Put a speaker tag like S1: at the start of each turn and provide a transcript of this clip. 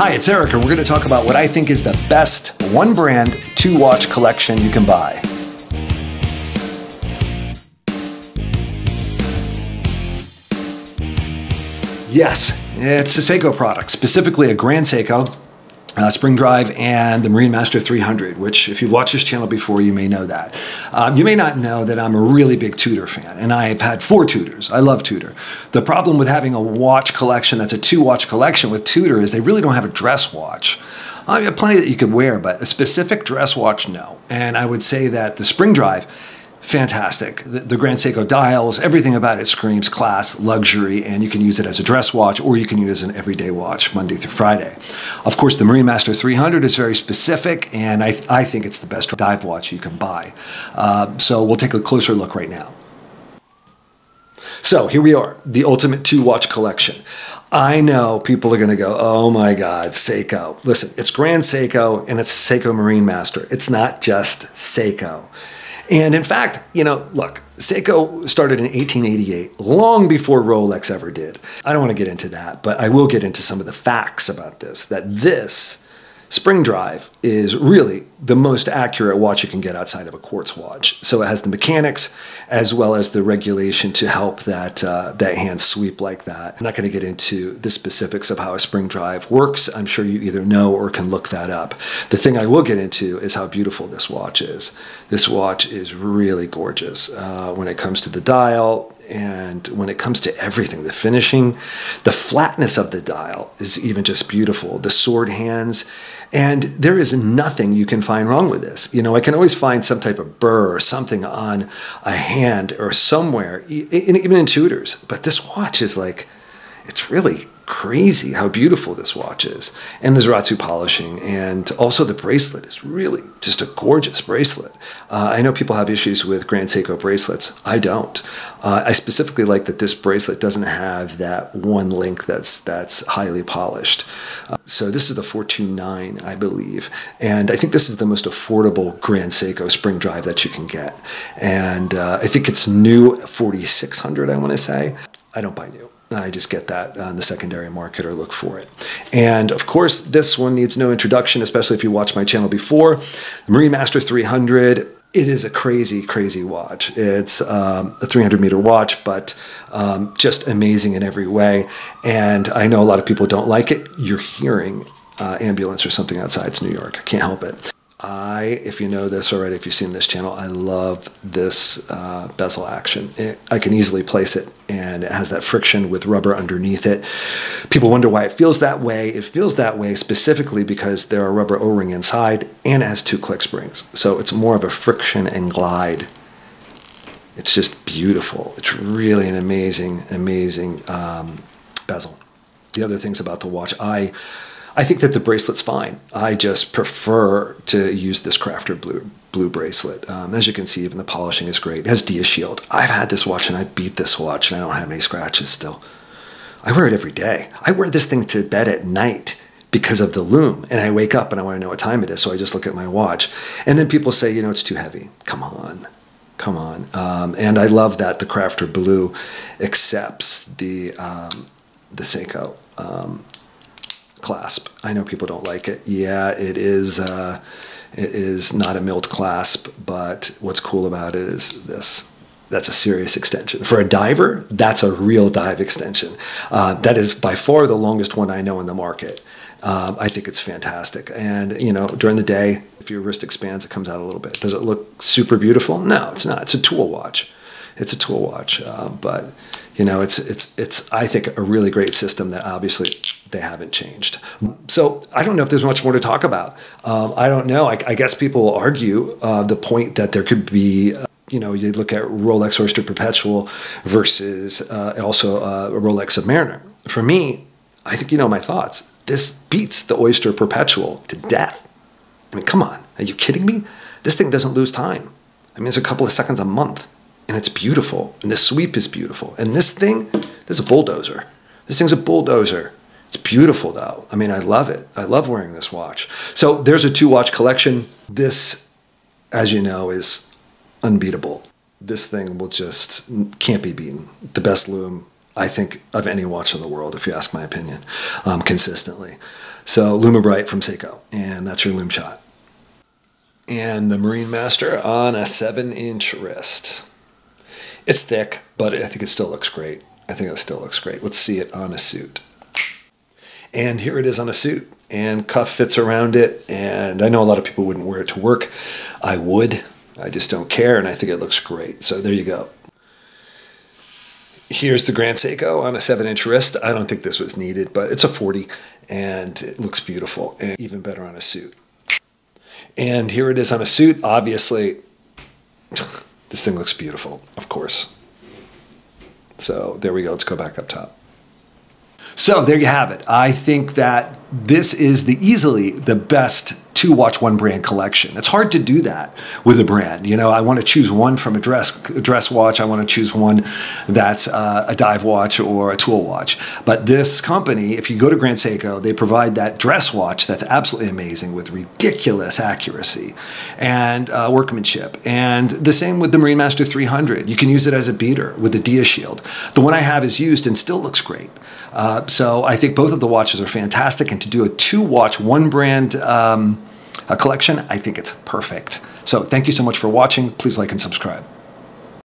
S1: Hi, it's Erik, and we're going to talk about what I think is the best one brand, two watch collection you can buy. Yes, it's a Seiko product, specifically a Grand Seiko uh, Spring Drive and the Marinemaster 300, which if you watched this channel before, you may know that. Um, you may not know that I'm a really big Tudor fan, and I've had four Tudors. I love Tudor. The problem with having a watch collection that's a two watch collection with Tudor is they really don't have a dress watch. I have plenty that you could wear, but a specific dress watch, no. And I would say that the Spring Drive fantastic. The, the, Grand Seiko dials, everything about it screams class, luxury, and you can use it as a dress watch or you can use it as an everyday watch Monday through Friday. Of course, the Marinemaster 300 is very specific, and I, I think it's the best dive watch you can buy. Uh, so we'll take a closer look right now. So here we are, the ultimate two watch collection. I know people are going to go, oh my God, Seiko. Listen, it's Grand Seiko and it's Seiko Marinemaster. It's not just Seiko. And in fact, you know, look, Seiko started in 1888, long before Rolex ever did. I don't want to get into that, but I will get into some of the facts about this that this Spring Drive is really the most accurate watch you can get outside of a quartz watch. So it has the mechanics as well as the regulation to help that uh, that hand sweep like that. I'm not going to get into the specifics of how a Spring Drive works. I'm sure you either know or can look that up. The thing I will get into is how beautiful this watch is. This watch is really gorgeous uh, when it comes to the dial and when it comes to everything, the finishing, the flatness of the dial is even just beautiful. The sword hands, and there is nothing you can find wrong with this. You know, I can always find some type of burr or something on a hand or somewhere, even in Tudors. But this watch is like, it's really crazy how beautiful this watch is. And the Zaratsu polishing, and also the bracelet is really just a gorgeous bracelet. Uh, I know people have issues with Grand Seiko bracelets. I don't. Uh, I specifically like that this bracelet doesn't have that one link that's that's highly polished. Uh, so this is the 429, I believe, and I think this is the most affordable Grand Seiko spring drive that you can get. And uh, I think it's new 4600. I want to say. I don't buy new. I just get that on the secondary market or look for it. And of course, this one needs no introduction, especially if you watched my channel before. The Marinemaster 300. It is a crazy, crazy watch. It's um, a 300 meter watch, but um, just amazing in every way. And I know a lot of people don't like it. You're hearing uh, ambulance or something outside. It's New York. I can't help it. I, if you know this already, if you've seen this channel, I love this uh, bezel action. It, I can easily place it and it has that friction with rubber underneath it. People wonder why it feels that way. It feels that way specifically because there are rubber O-ring inside and it has two click springs. So it's more of a friction and glide. It's just beautiful. It's really an amazing, amazing um, bezel. The other things about the watch, I I think that the bracelet's fine. I just prefer to use this Crafter blue blue bracelet. Um, as you can see, even the polishing is great. It has Dia Shield. I've had this watch and I beat this watch and I don't have any scratches still. I wear it every day. I wear this thing to bed at night because of the lume. And I wake up and I want to know what time it is, so I just look at my watch. And then people say, you know, it's too heavy. Come on. Come on. Um, and I love that the Crafter Blue accepts the, um, the Seiko. Clasp. I know people don't like it. Yeah, it is. Uh, it is not a milled clasp, but what's cool about it is this. That's a serious extension. For a diver, that's a real dive extension. Uh, that is by far the longest one I know in the market. Um, I think it's fantastic. And, you know, during the day, if your wrist expands, it comes out a little bit. Does it look super beautiful? No, it's not. It's a tool watch. It's a tool watch. Uh, but, you know, it's, it's, it's, I think, a really great system that obviously they haven't changed. So I don't know if there's much more to talk about. Um, I don't know. I, I, guess people will argue uh, the point that there could be. Uh, you know, you look at Rolex Oyster Perpetual versus uh, also uh, a Rolex Submariner. For me, I think you know my thoughts. This beats the Oyster Perpetual to death. I mean, come on, are you kidding me? This thing doesn't lose time. I mean, it's a couple of seconds a month, and it's beautiful, and the sweep is beautiful. And this thing, this is a bulldozer. This thing's a bulldozer. It's beautiful though. I mean, I love it. I love wearing this watch. So there's a two watch collection. This, as you know, is unbeatable. This thing will just can't be beaten. The best lume, I think, of any watch in the world, if you ask my opinion, um, consistently. So Lumibrite from Seiko, and that's your Lume shot. And the Marinemaster on a seven inch wrist. It's thick, but I think it still looks great. I think it still looks great. Let's see it on a suit. And here it is on a suit, and cuff fits around it. And I know a lot of people wouldn't wear it to work. I would. I just don't care, and I think it looks great. So there you go. Here's the Grand Seiko on a 7 inch wrist. I don't think this was needed, but it's a 40 and it looks beautiful and even better on a suit. And here it is on a suit. Obviously, this thing looks beautiful, of course. So there we go. Let's go back up top. So there you have it. I think that this is the easily the best two watch one brand collection. It's hard to do that with a brand. You know, I want to choose one from a dress a dress watch. I want to choose one that's uh, a dive watch or a tool watch. But this company, if you go to Grand Seiko, they provide that dress watch that's absolutely amazing with ridiculous accuracy and uh, workmanship. And the same with the Marinemaster 300. You can use it as a beater with the Dia Shield. The one I have is used and still looks great. Uh, so I think both of the watches are fantastic, and to do a two watch, one brand um, collection, I think it's perfect. So thank you so much for watching. Please like and subscribe.